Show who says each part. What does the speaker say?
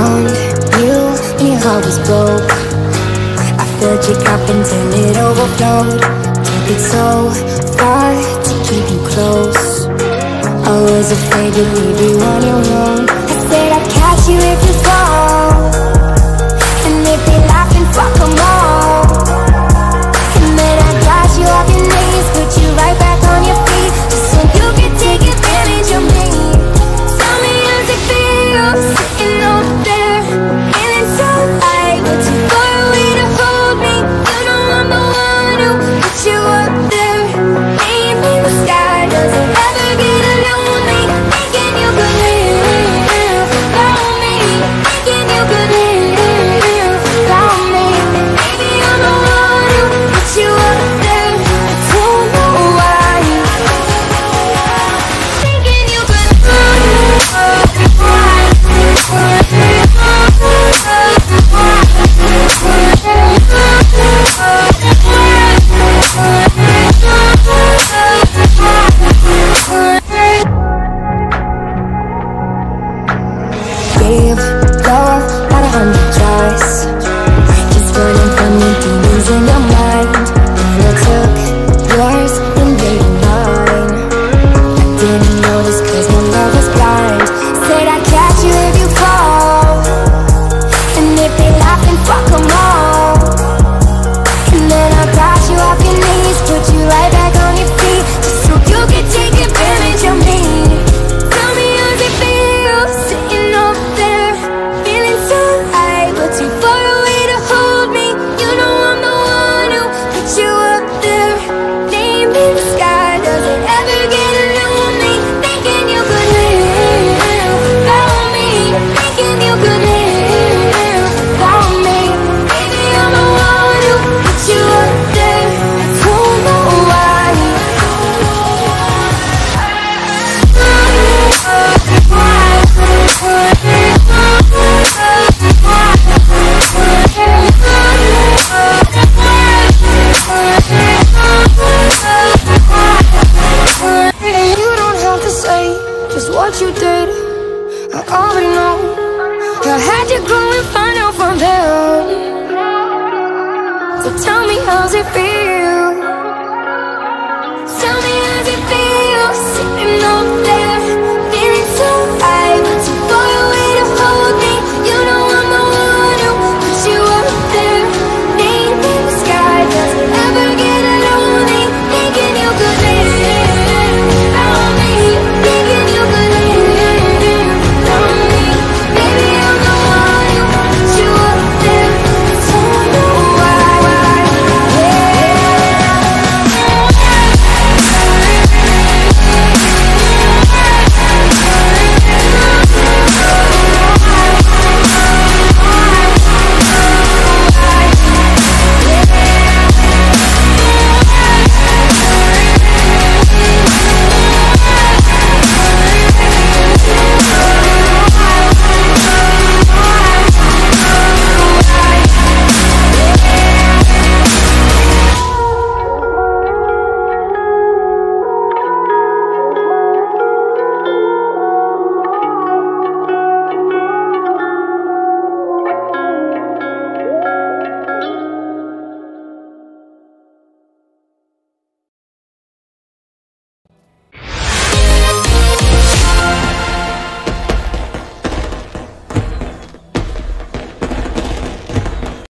Speaker 1: around you and your heart was broke. I filled your cup until it overflowed Took it so far to keep you close. I was afraid to leave you on your own I said I'd catch you if. to say just what you did. I already know. I had to go and find out from them. So tell me how's it feel? Tell me how's it feel sitting up there.